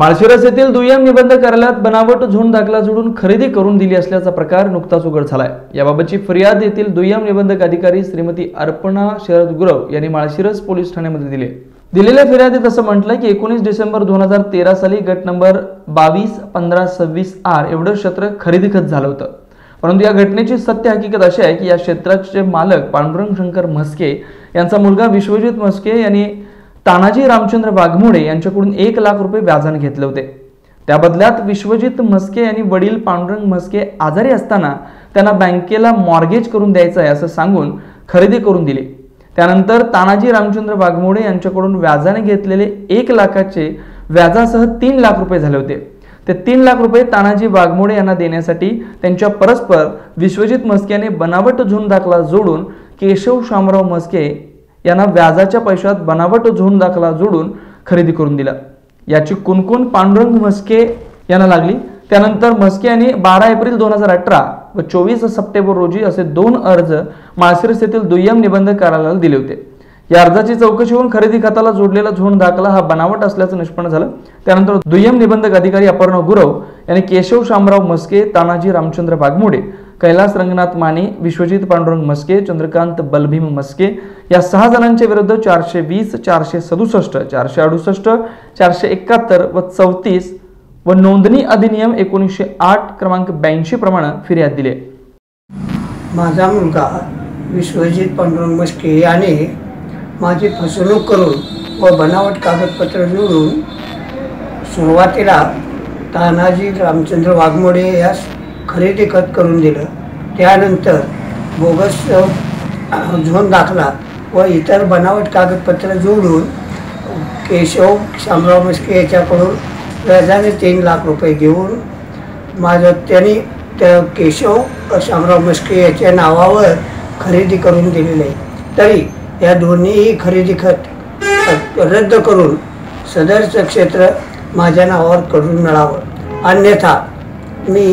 माळशिरस येथील दुय्यम निबंध कार्यालयात बनावट झोन दाखला जोडून खरेदी करून दिली असल्याचा प्रकार नुकताच उघड झालाय याबाबतची फरियाद येथील दुय्यम निबंधक अधिकारी श्रीमती अर्पणा शरद गुरव यांनी माळशिरस पोलीस ठाण्यामध्ये दिली. दिलेल्या फिर्यादीत असं म्हटलंय की एकोणीस डिसेंबर दोन हजार तेरा साली गट नंबर बावीस पंधरा सव्वीस आर एवढं क्षेत्र खरेदी खत झालं होतं. परंतु या घटनेची सत्य हकीकत अशी आहे की या क्षेत्राचे मालक पांडुरंग शंकर म्हस्के यांचा मुलगा विश्वजित म्हस्के यांनी तानाजी रामचंद्र वाघमोडे यांच्याकडून एक लाख रुपये व्याजाने घेतले होते. त्या बदल्यात विश्वजित म्हस्के यांनी वडील पांडुरंग म्हस्के आजारी असताना त्यांना बँकेला मॉर्गेज करून द्यायचं आहे असं सांगून खरेदी करून दिली. त्यानंतर तानाजी रामचंद्र वाघमोडे यांच्याकडून व्याजाने घेतलेले एक लाखाचे व्याजासह तीन लाख रुपये झाले होते. ते तीन लाख रुपये तानाजी वाघमोडे यांना देण्यासाठी त्यांच्या परस्पर विश्वजित म्हस्के बनावट झोन दाखला जोडून केशव शामराव म्हस्के यांना व्याजाच्या पैशात बनावट झोन दाखला जोडून खरेदी करून दिला. याची कुणकुण पांडुरंग म्हस्के यांना लागली. त्यानंतर म्हस्के यांनी बारा एप्रिल दोन हजार अठरा व चोवीस सप्टेंबर रोजी असे दोन अर्ज माळशिरस येथील दुय्यम निबंधक कार्यालयाला दिले होते. या अर्जाची चौकशी होऊन खरेदी खताला जोडलेला झोन दाखला हा बनावट असल्याचं निष्पन्न झालं. त्यानंतर दुय्यम निबंधक अधिकारी अपर्ण गुरव यांनी केशव शामराव मस्के तानाजी रामचंद्र वाघमोडे कैलास रंगनाथ माने विश्वजित पांडुरंग मस्के चंद्रकांत बलभीम मस्के या सहा जणांच्या विरुद्ध चारशे वीस चारशे सदुसष्ट चारशे अडुसष्ट चारशे एकाहत्तर व चौतीस व नोंदणी अधिनियम एकोणीसशे आठ क्रमांक ब्याऐंशी प्रमाणे फिर्याद दिले. माझा मुलगा विश्वजित पांडुरंग मस्के याने माझी फसवणूक करून व बनावट कागदपत्र जोडून सुरुवातीला तानाजी रामचंद्र वाघमोडे यास खरेदी खत करून दिलं. त्यानंतर बोगस झोन दाखला व इतर बनावट कागदपत्र जोडून केशव शामराव मस्के याच्याकडून व्याजाने तीन लाख रुपये घेऊन माझं त्यांनी त्या केशव शामराव मस्के याच्या नावावर खरेदी करून दिलेलं आहे. तरी या दोन्हीही खरेदी खत रद्द करून सदरचं क्षेत्र माझ्या नावावर करून मिळावं. अन्यथा मी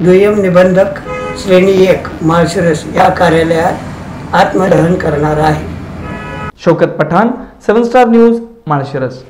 दुय्यम निबंधक श्रेणी एक माळशिरस या कार्यालयात आत्मदहन करणार आहे. Shaukat Pathan seven star news Malshiras.